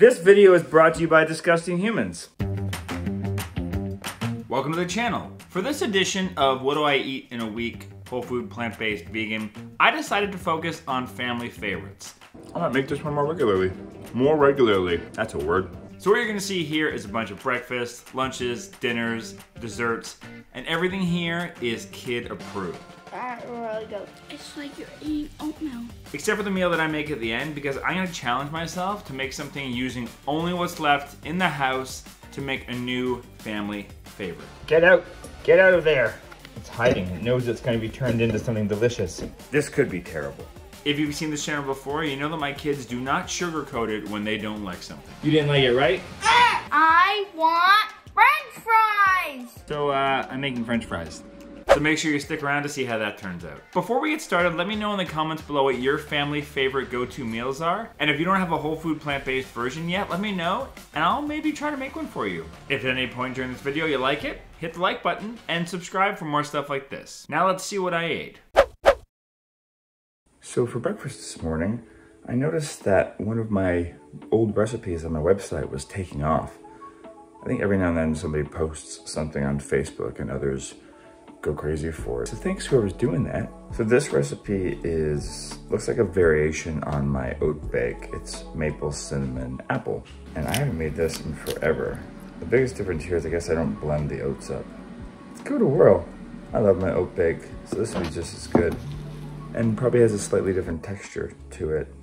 This video is brought to you by Disgusting Humans. Welcome to the channel. For this edition of What Do I Eat in a Week Whole Food Plant-Based Vegan, I decided to focus on family favorites. I might make this one more regularly. More regularly, that's a word. So what you're gonna see here is a bunch of breakfasts, lunches, dinners, desserts, and everything here is kid approved. That really good. It's like you're eating oatmeal. Except for the meal that I make at the end because I'm gonna challenge myself to make something using only what's left in the house to make a new family favorite. Get out, get out of there. It's hiding, it knows it's gonna be turned into something delicious. This could be terrible. If you've seen this channel before, you know that my kids do not sugarcoat it when they don't like something. You didn't like it, right? I want french fries! So uh, I'm making french fries. So make sure you stick around to see how that turns out. Before we get started, let me know in the comments below what your family favorite go-to meals are. And if you don't have a whole food plant-based version yet, let me know and I'll maybe try to make one for you. If at any point during this video you like it, hit the like button and subscribe for more stuff like this. Now let's see what I ate. So for breakfast this morning, I noticed that one of my old recipes on my website was taking off. I think every now and then somebody posts something on Facebook and others go crazy for it. So thanks whoever's doing that. So this recipe is, looks like a variation on my oat bake. It's maple, cinnamon, apple. And I haven't made this in forever. The biggest difference here is I guess I don't blend the oats up. Good to whirl. I love my oat bake, so this will be just as good. And probably has a slightly different texture to it.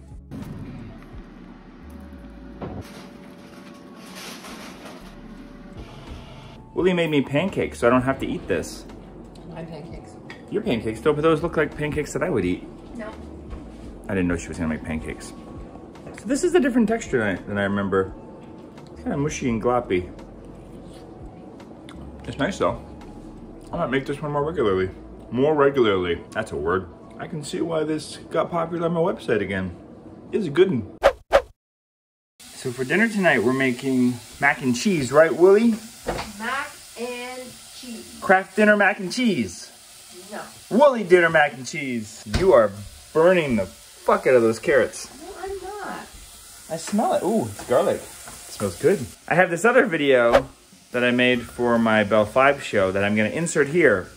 Willie made me pancakes, so I don't have to eat this. My pancakes. Your pancakes though, but those look like pancakes that I would eat. No. I didn't know she was gonna make pancakes. So this is a different texture than I, than I remember. It's kind of mushy and gloppy. It's nice though. I might make this one more regularly. More regularly, that's a word. I can see why this got popular on my website again. It's a good one. So for dinner tonight, we're making mac and cheese, right, Willie? Kraft dinner mac and cheese. No. Wooly dinner mac and cheese. You are burning the fuck out of those carrots. No, I'm not. I smell it. Ooh, it's garlic. It smells good. I have this other video that I made for my Bell Fibe show that I'm gonna insert here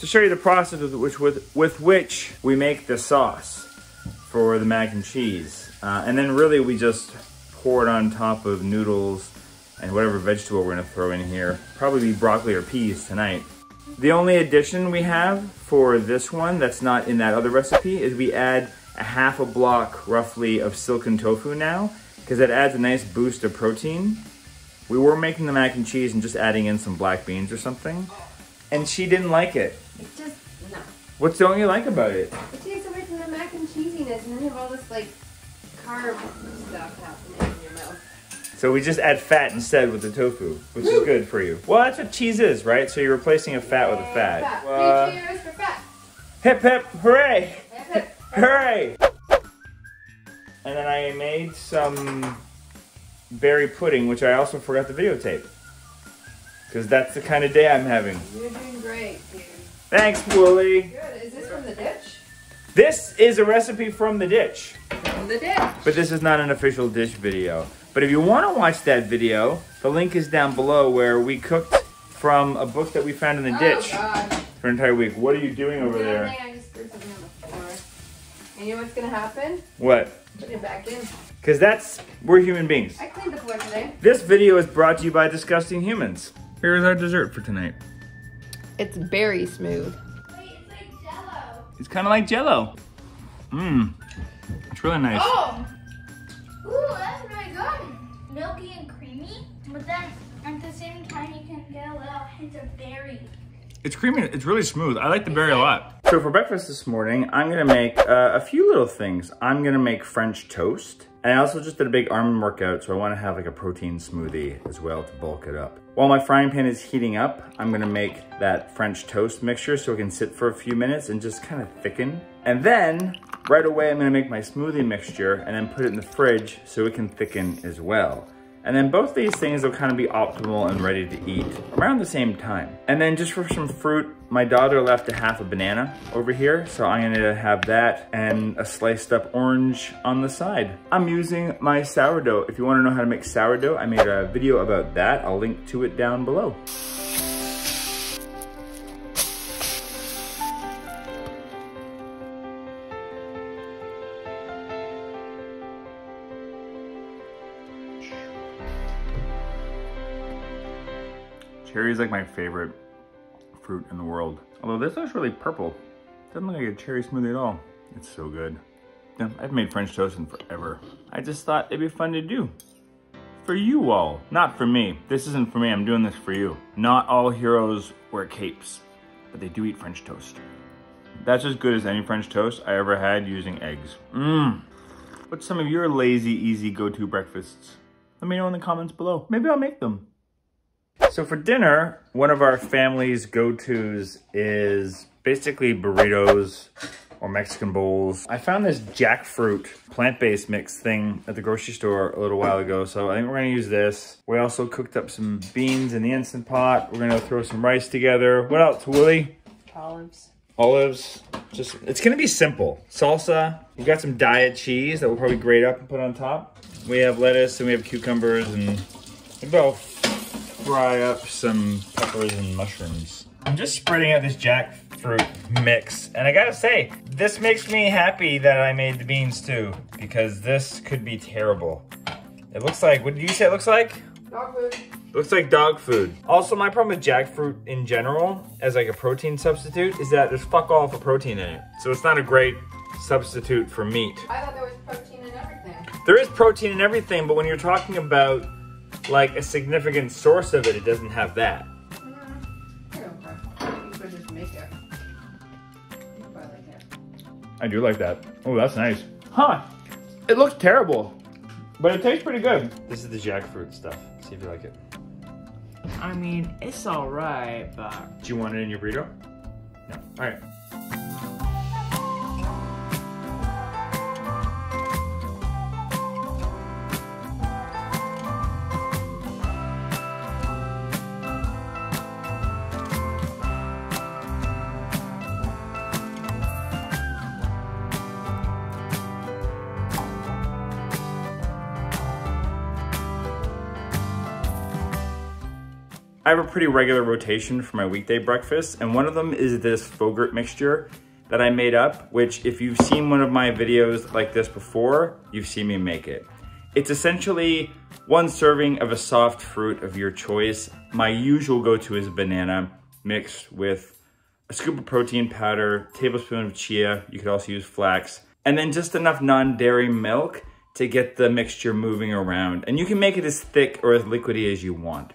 to show you the process with which, with, with which we make the sauce for the mac and cheese. Uh, and then really we just pour it on top of noodles and whatever vegetable we're gonna throw in here. Probably be broccoli or peas tonight. The only addition we have for this one that's not in that other recipe is we add a half a block roughly of silken tofu now because that adds a nice boost of protein. We were making the mac and cheese and just adding in some black beans or something and she didn't like it. It just, no. What don't you like about it? It takes away from the mac and cheesiness and then you have all this like carb stuff happening in your mouth. So we just add fat instead with the tofu, which is good for you. Well, that's what cheese is, right? So you're replacing a fat with a fat. Fat. Uh, Three cheers for fat. hip hip, hooray! Hip, hip. Hooray! And then I made some berry pudding, which I also forgot to videotape. Because that's the kind of day I'm having. You're doing great, dude. Thanks, Wooly. Good. Is this from the ditch? This is a recipe from the ditch. From the ditch. But this is not an official dish video. But if you want to watch that video, the link is down below where we cooked from a book that we found in the oh, ditch Oh, God. for an entire week. What are you doing over The there? thing, I just screwed something on the floor. And you know what's gonna happen? What? Put it back in. Because that's, we're human beings. I cleaned the floor today. This video is brought to you by Disgusting Humans. Here's our dessert for tonight. It's very smooth. Wait, it's like jello. It's kind of like jello. Mmm. It's really nice. Oh! Ooh, that's really good. Milky and creamy, but then at the same time you can get a little hint of berry. It's creamy. It's really smooth. I like the berry a lot. So for breakfast this morning, I'm gonna make uh, a few little things. I'm gonna make French toast. And I also just did a big arm workout, so I wanna have like a protein smoothie as well to bulk it up. While my frying pan is heating up, I'm gonna make that French toast mixture so it can sit for a few minutes and just kind of thicken. And then, right away, I'm gonna make my smoothie mixture and then put it in the fridge so it can thicken as well. And then both these things will kind of be optimal and ready to eat around the same time. And then just for some fruit, my daughter left a half a banana over here. So I'm gonna have that and a sliced up orange on the side. I'm using my sourdough. If you wanna know how to make sourdough, I made a video about that. I'll link to it down below. Cherry is like my favorite fruit in the world. Although this looks really purple. Doesn't look like a cherry smoothie at all. It's so good. Yeah, I've made French toast in forever. I just thought it'd be fun to do. For you all, not for me. This isn't for me, I'm doing this for you. Not all heroes wear capes, but they do eat French toast. That's as good as any French toast I ever had using eggs. Mmm. What's some of your lazy, easy go-to breakfasts? Let me know in the comments below. Maybe I'll make them. So for dinner, one of our family's go-tos is basically burritos or Mexican bowls. I found this jackfruit plant-based mix thing at the grocery store a little while ago, so I think we're gonna use this. We also cooked up some beans in the Instant Pot. We're gonna throw some rice together. What else, Willie? Olives. Olives. Just, it's gonna be simple. Salsa. We've got some Daiya cheese that we'll probably grate up and put on top. We have lettuce and we have cucumbers and I'll fry up some peppers and mushrooms. I'm just spreading out this jackfruit mix. And I gotta say, this makes me happy that I made the beans too, because this could be terrible. It looks like, what did you say it looks like? Dog food. Looks like dog food. Also, my problem with jackfruit in general, as like a protein substitute, is that there's fuck all for protein in it. So it's not a great substitute for meat. I thought there was protein in everything. There is protein in everything, but when you're talking about like a significant source of it, it doesn't have that. I don't care. You could just make it. If I like it. I do like that. Oh, that's nice. Huh. It looks terrible, but it tastes pretty good. This is the jackfruit stuff. See if you like it. I mean, it's alright, but Do you want it in your burrito? No. All right. I have a pretty regular rotation for my weekday breakfast, and one of them is this Faux-Gurt mixture that I made up, which if you've seen one of my videos like this before, you've seen me make it. It's essentially one serving of a soft fruit of your choice. My usual go-to is banana mixed with a scoop of protein powder, tablespoon of chia, you could also use flax, and then just enough non-dairy milk to get the mixture moving around. And you can make it as thick or as liquidy as you want.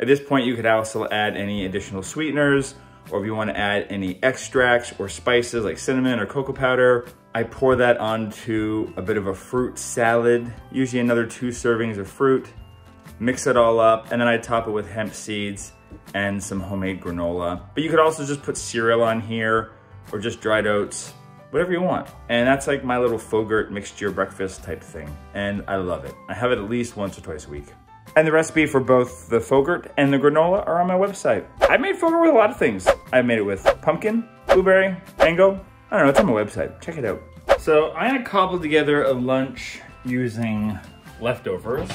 At this point, you could also add any additional sweeteners, or if you wanna add any extracts or spices like cinnamon or cocoa powder, I pour that onto a bit of a fruit salad, usually another two servings of fruit, mix it all up, and then I top it with hemp seeds and some homemade granola. But you could also just put cereal on here, or just dried oats, whatever you want. And that's like my little Faux-Gurt mixture breakfast type thing. And I love it. I have it at least once or twice a week. And the recipe for both the Faux-Gurt and the granola are on my website. I've made Faux-Gurt with a lot of things. I've made it with pumpkin, blueberry, mango. I don't know, it's on my website. Check it out. So I cobbled together a lunch using leftovers.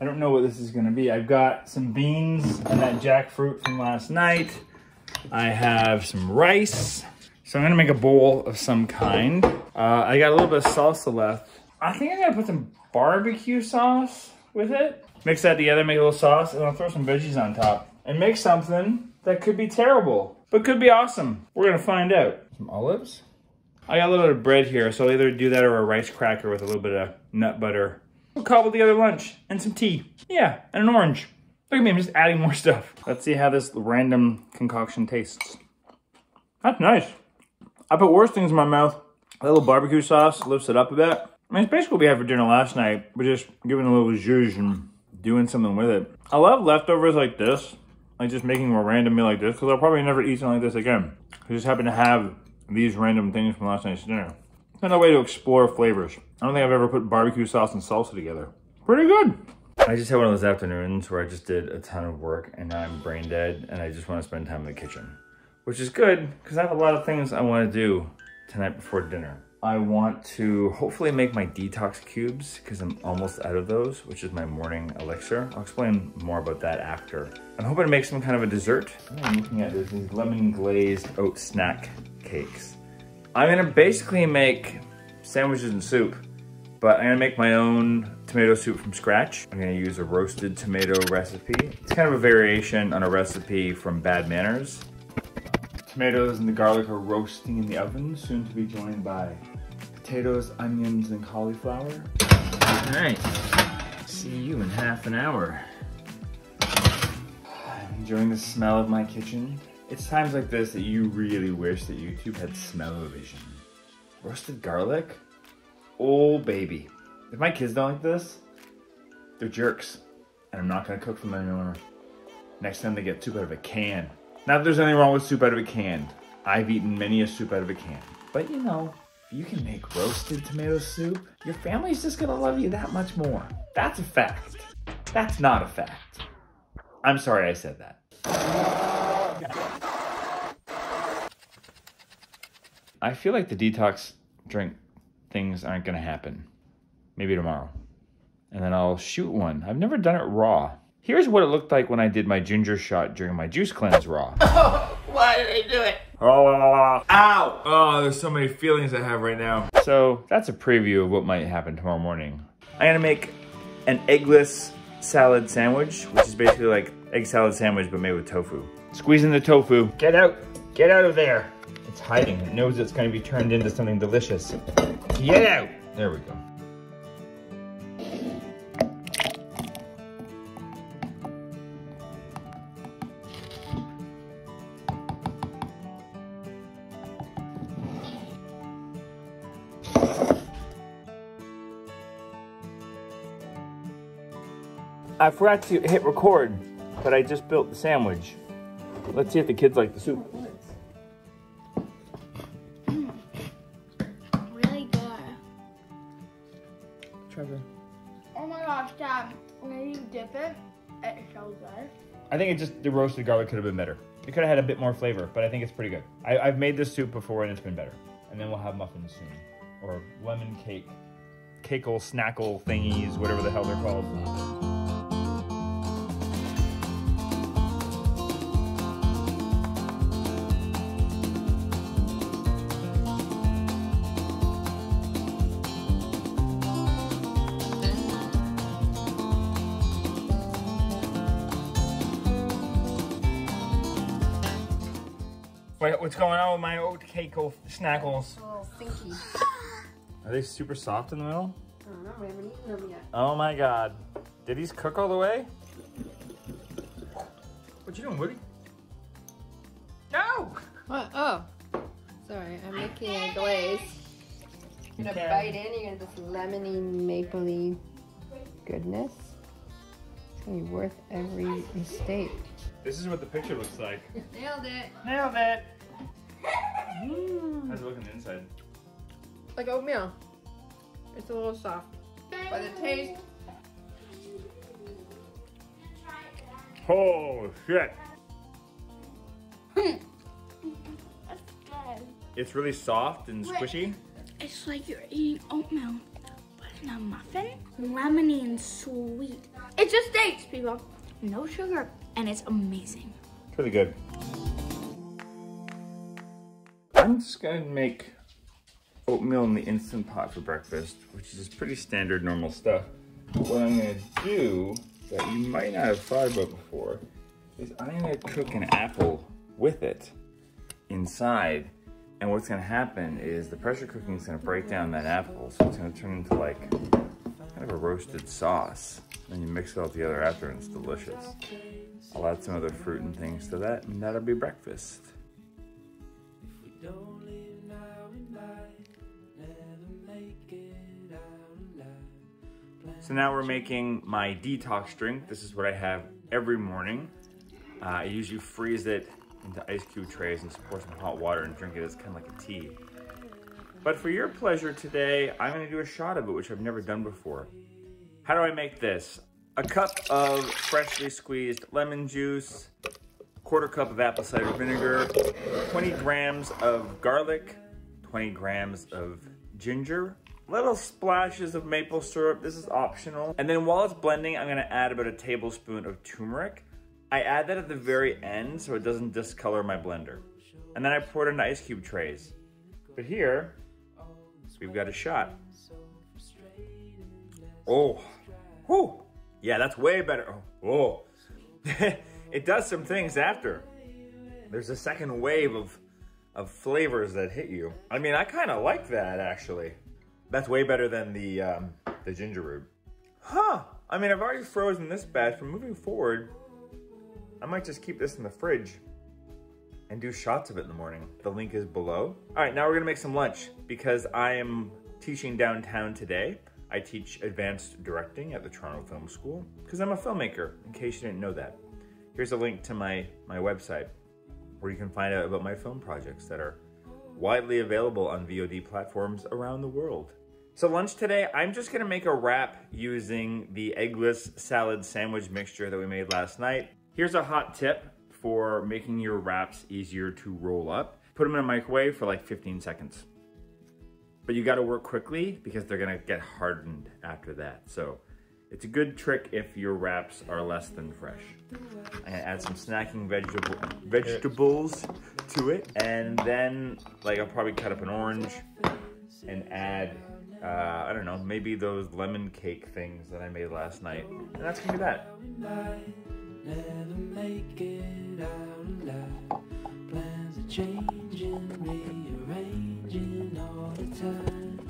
I don't know what this is gonna be. I've got some beans and that jackfruit from last night. I have some rice. So I'm gonna make a bowl of some kind. Uh, I got a little bit of salsa left. I think I'm gonna put some barbecue sauce with it. Mix that together, make a little sauce, and I'll throw some veggies on top. And make something that could be terrible, but could be awesome. We're gonna find out. Some olives. I got a little bit of bread here, so I'll either do that or a rice cracker with a little bit of nut butter. We'll cobble together lunch and some tea. Yeah, and an orange. Look at me, I'm just adding more stuff. Let's see how this random concoction tastes. That's nice. I put worse things in my mouth. A little barbecue sauce lifts it up a bit. I mean, it's basically what we had for dinner last night, but just giving a little zhuzh and doing something with it. I love leftovers like this, like just making a random meal like this, because I'll probably never eat something like this again. I just happen to have these random things from last night's dinner. Another way to explore flavors. I don't think I've ever put barbecue sauce and salsa together. Pretty good. I just had one of those afternoons where I just did a ton of work and now I'm brain dead and I just want to spend time in the kitchen. Which is good because I have a lot of things I want to do tonight before dinner. I want to hopefully make my detox cubes because I'm almost out of those, which is my morning elixir. I'll explain more about that after. I'm hoping to make some kind of a dessert. I'm looking at these lemon glazed oat snack cakes. I'm gonna basically make sandwiches and soup, but I'm gonna make my own tomato soup from scratch. I'm gonna use a roasted tomato recipe. It's kind of a variation on a recipe from Bad Manners. Tomatoes and the garlic are roasting in the oven, soon to be joined by potatoes, onions, and cauliflower. All right, see you in half an hour. I'm enjoying the smell of my kitchen. It's times like this that you really wish that YouTube had smell-o-vision. Roasted garlic? Oh, baby. If my kids don't like this, they're jerks. And I'm not gonna cook for them anymore. Next time they get soup out of a can. Not that there's anything wrong with soup out of a can. I've eaten many a soup out of a can. But you know, if you can make roasted tomato soup, your family's just gonna love you that much more. That's a fact. That's not a fact. I'm sorry I said that. I feel like the detox drink things aren't gonna happen. Maybe tomorrow. And then I'll shoot one. I've never done it raw. Here's what it looked like when I did my ginger shot during my juice cleanse raw. Why did I do it? Oh, ow! Oh, there's so many feelings I have right now. So that's a preview of what might happen tomorrow morning. I'm gonna make an eggless salad sandwich, which is basically like egg salad sandwich but made with tofu. Squeeze in the tofu. Get out! Get out of there! It's hiding. It knows it's gonna be turned into something delicious. Get out! There we go. I forgot to hit record, but I just built the sandwich. Let's see if the kids like the soup. Really good. Trevor. Oh my gosh, Dad. When you dip it, it's so good. I think it just, the roasted garlic could have been better. It could have had a bit more flavor, but I think it's pretty good. I, I've made this soup before and it's been better. And then we'll have muffins soon. Or lemon cake. Cakeable, snackle thingies, whatever the hell they're called. Wait, what's going on with my oat cake snackles? A little stinky. Are they super soft in the middle? I don't know, we haven't eaten them yet. Oh my god. Did these cook all the way? What you doing, Woody? No! What? Oh. Sorry, I'm making a glaze. You're gonna Okay. bite in, you're gonna get this lemony, mapley goodness. It's gonna be worth every mistake. This is what the picture looks like. Nailed it. Nailed it! Mm. How's it look on the inside? Like oatmeal. It's a little soft. But the taste, Oh shit! That's good. It's really soft and squishy. It's like you're eating oatmeal, but in a muffin. Lemony and sweet. It just tastes, people. No sugar, and it's amazing. It's really good. I'm just gonna make oatmeal in the Instant Pot for breakfast, which is pretty standard, normal stuff. What I'm gonna do that you might not have thought about before is I'm gonna cook an apple with it inside. And what's gonna happen is the pressure cooking is gonna break down that apple, so it's gonna turn into like kind of a roasted sauce. And you mix it all together after, and it's delicious. I'll add some other fruit and things to that, and that'll be breakfast. So now we're making my detox drink. This is what I have every morning. Uh, I usually freeze it into ice cube trays and just pour some hot water and drink it as kind of like a tea. But for your pleasure today, I'm gonna do a shot of it, which I've never done before. How do I make this? a cup of freshly squeezed lemon juice, quarter cup of apple cider vinegar, 20 grams of garlic, 20 grams of ginger, little splashes of maple syrup. This is optional. And then while it's blending, I'm gonna add about a tablespoon of turmeric. I add that at the very end so it doesn't discolor my blender. And then I pour it into ice cube trays. But here, we've got a shot. Oh, whew. Yeah, that's way better. Oh, it does some things after. There's a second wave of, of flavors that hit you. I mean, I kind of like that actually. That's way better than the, um, the ginger root. Huh, I mean, I've already frozen this batch, but moving forward, I might just keep this in the fridge and do shots of it in the morning. The link is below. All right, now we're gonna make some lunch because I am teaching downtown today. I teach advanced directing at the Toronto Film School because I'm a filmmaker, in case you didn't know that. Here's a link to my, my website where you can find out about my film projects that are widely available on VOD platforms around the world. So lunch today, I'm just gonna make a wrap using the eggless salad sandwich mixture that we made last night. Here's a hot tip for making your wraps easier to roll up. Put them in a microwave for like 15 seconds. But you gotta work quickly because they're gonna get hardened after that. So it's a good trick if your wraps are less than fresh. Gonna add some snacking vegetable vegetables to it. And then like I'll probably cut up an orange and add, uh, I don't know, maybe those lemon cake things that I made last night. And that's gonna be that changing, rearranging all the time.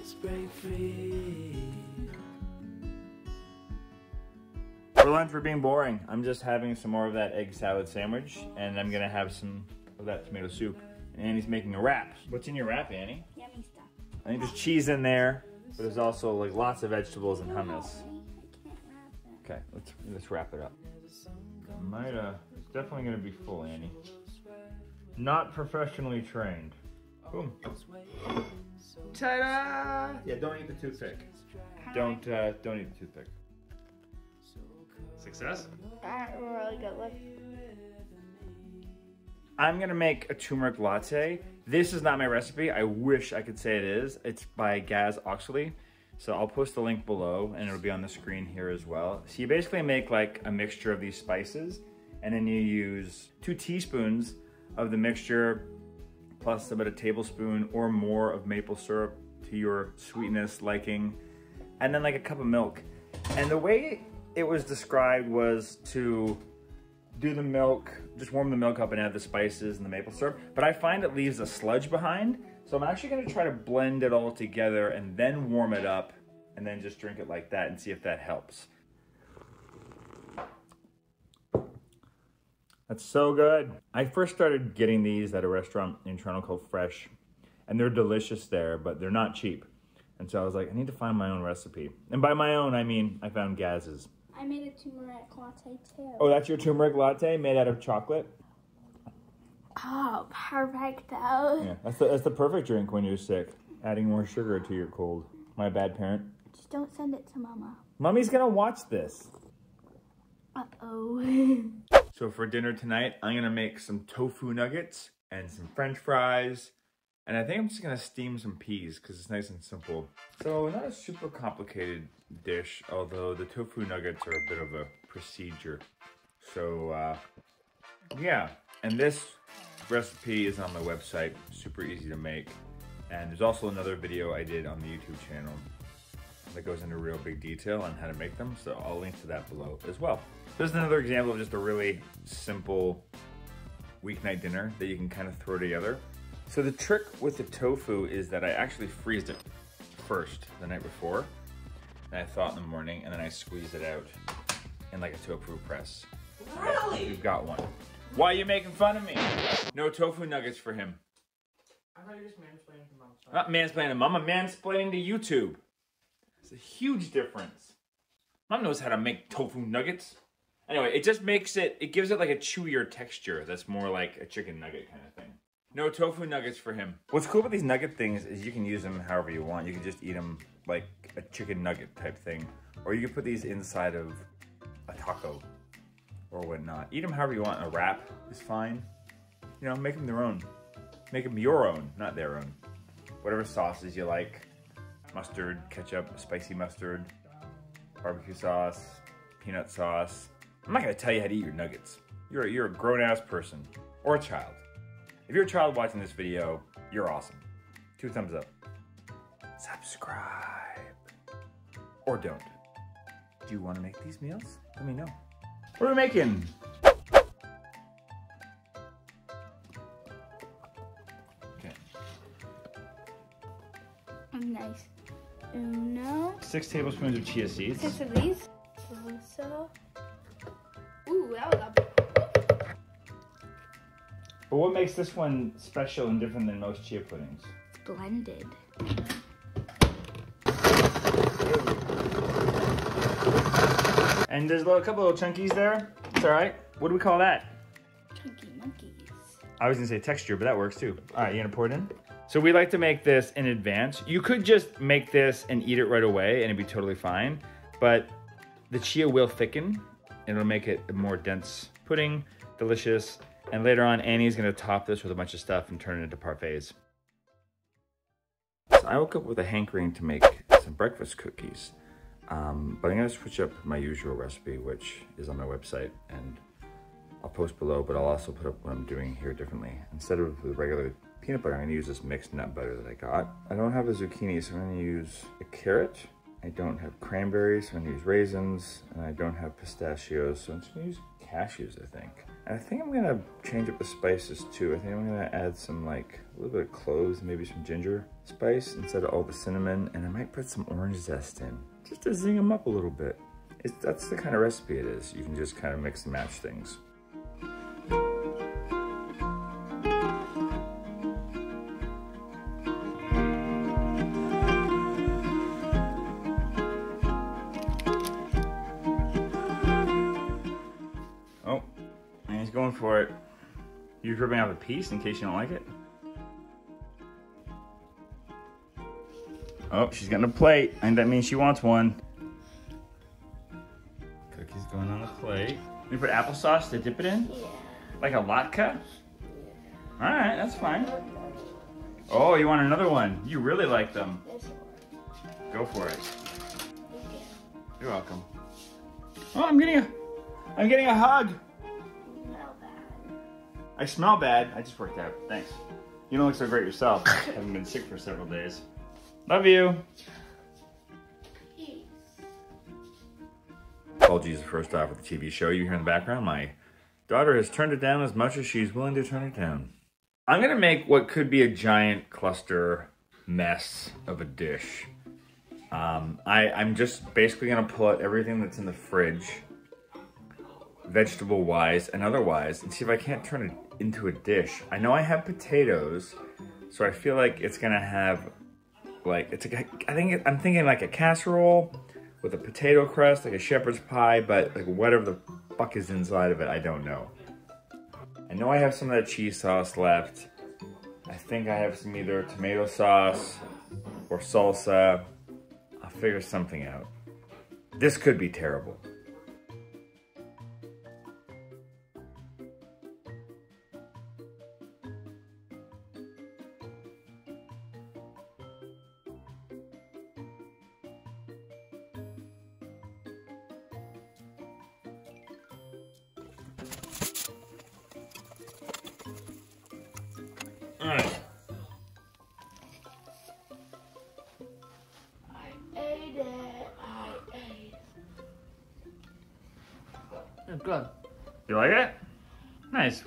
Let's break free. For lunch, we're being boring. I'm just having some more of that egg salad sandwich, and I'm gonna have some of that tomato soup. And Annie's making a wrap. What's in your wrap, Annie? Yummy stuff. I think there's cheese in there, but there's also like lots of vegetables and hummus. Okay, let's let's wrap it up. Might uh, it's definitely gonna be full, Annie. Not professionally trained. Boom. Ta-da! Yeah, don't eat the toothpick. Don't uh, don't eat the toothpick. Success. Alright, really good. Look. I'm gonna make a turmeric latte. This is not my recipe. I wish I could say it is. It's by Gaz Oakley. So I'll post the link below and it'll be on the screen here as well. So you basically make like a mixture of these spices and then you use two teaspoons of the mixture plus about a tablespoon or more of maple syrup to your sweetness liking and then like a cup of milk. And the way it was described was to do the milk, just warm the milk up and add the spices and the maple syrup. But I find it leaves a sludge behind. So I'm actually gonna try to blend it all together and then warm it up and then just drink it like that and see if that helps. That's so good. I first started getting these at a restaurant in Toronto called Fresh and they're delicious there, but they're not cheap. And so I was like, I need to find my own recipe. And by my own, I mean, I found Gaz's. I made a turmeric latte too. Oh, that's your turmeric latte made out of chocolate? Oh, perfect. Oh. Yeah, that's the, that's the perfect drink when you're sick. Adding more sugar to your cold. My bad parent. Just don't send it to mama. Mommy's gonna watch this. Uh-oh. so for dinner tonight, I'm gonna make some tofu nuggets and some french fries. And I think I'm just gonna steam some peas because it's nice and simple. So not a super complicated dish, although the tofu nuggets are a bit of a procedure. So uh, yeah, and this recipe is on my website, super easy to make. And there's also another video I did on the YouTube channel that goes into real big detail on how to make them. So I'll link to that below as well. This is another example of just a really simple weeknight dinner that you can kind of throw together. So the trick with the tofu is that I actually freezed it first the night before. And I thought in the morning, and then I squeezed it out in like a tofu press. Really? We've got one. Why are you making fun of me? No tofu nuggets for him. I thought you were just mansplaining to mom. I'm not mansplaining to mom, I'm mansplaining to YouTube. It's a huge difference. Mom knows how to make tofu nuggets. Anyway, it just makes it, it gives it like a chewier texture that's more like a chicken nugget kind of thing. No tofu nuggets for him. What's cool about these nugget things is you can use them however you want. You can just eat them like a chicken nugget type thing. Or you can put these inside of a taco or whatnot. Eat them however you want. A wrap is fine. You know, make them their own. Make them your own, not their own. Whatever sauces you like. Mustard, ketchup, spicy mustard, barbecue sauce, peanut sauce. I'm not gonna tell you how to eat your nuggets. You're, you're a grown ass person or a child. If you're a child watching this video, you're awesome. Two thumbs up. Subscribe. Or don't. Do you want to make these meals? Let me know. What are we making? Okay. Nice. Uno. Six tablespoons of chia seeds. Six of these. Ooh, that was a. But what makes this one special and different than most chia puddings? blended. And there's a little, couple little chunkies there. It's all right. What do we call that? Chunky monkeys. I was gonna say texture, but that works too. All right, you gonna pour it in? So we like to make this in advance. You could just make this and eat it right away and it'd be totally fine. But the chia will thicken it'll make it a more dense pudding, delicious. And later on, Annie's gonna top this with a bunch of stuff and turn it into parfaits. So I woke up with a hankering to make some breakfast cookies. Um, but I'm gonna switch up my usual recipe, which is on my website and I'll post below, but I'll also put up what I'm doing here differently. Instead of the regular peanut butter, I'm gonna use this mixed nut butter that I got. I don't have a zucchini, so I'm gonna use a carrot. I don't have cranberries, so I'm gonna use raisins, and I don't have pistachios, so I'm just gonna use cashews, I think. And I think I'm gonna change up the spices too. I think I'm gonna add some like, a little bit of cloves, maybe some ginger spice instead of all the cinnamon, and I might put some orange zest in, just to zing them up a little bit. It's, that's the kind of recipe it is. You can just kind of mix and match things. You ripping off a piece in case you don't like it? Oh, she's getting a plate, and that means she wants one. Cookies going on the plate. You put applesauce to dip it in? Yeah. Like a latke? Yeah. Alright, that's fine. Oh, you want another one? You really like them. This one. Go for it. You're welcome. Oh, I'm getting a, I'm getting a hug. Smell bad. I smell bad. I just worked out. Thanks. You don't look so great yourself. I haven't been sick for several days. Love you. Peace. Apologies first off with the TV show. You hear in the background, my daughter has turned it down as much as she's willing to turn it down. I'm gonna make what could be a giant cluster mess of a dish. Um, I, I'm just basically gonna pull out everything that's in the fridge, vegetable wise and otherwise, and see if I can't turn it into a dish. I know I have potatoes, so I feel like it's gonna have like it's a, I think I'm thinking like a casserole with a potato crust, like a shepherd's pie, but like whatever the fuck is inside of it, I don't know. I know I have some of that cheese sauce left. I think I have some either tomato sauce or salsa. I'll figure something out. This could be terrible. It's good. You like it? Nice.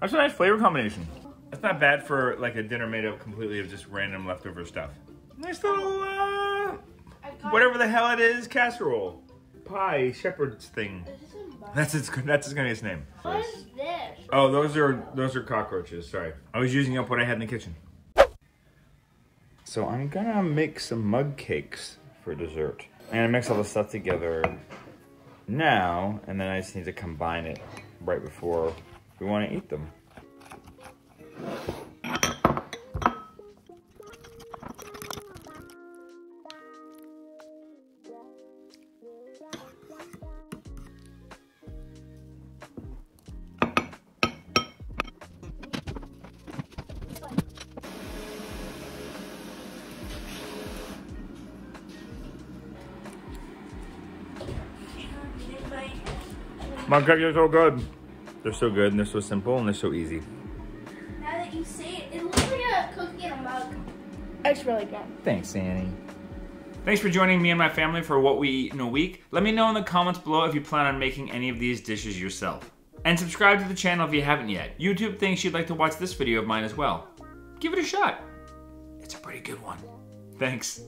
That's a nice flavor combination. That's not bad for like a dinner made up completely of just random leftover stuff. Nice little, uh, whatever the hell it is, casserole, pie, shepherd's thing. This is in box. That's its that's its gonna be its name. What is this? Oh, those are those are cockroaches. Sorry, I was using up what I had in the kitchen. So I'm gonna make some mug cakes for dessert. I'm gonna mix all the stuff together now, and then I just need to combine it right before We want to eat them. My cookies are so good. They're so good and they're so simple and they're so easy. Now that you say it, it looks like a cookie in a mug. It's really good. Thanks, Annie. Thanks for joining me and my family for what we eat in a week. Let me know in the comments below if you plan on making any of these dishes yourself. And subscribe to the channel if you haven't yet. YouTube thinks you'd like to watch this video of mine as well. Give it a shot. It's a pretty good one. Thanks.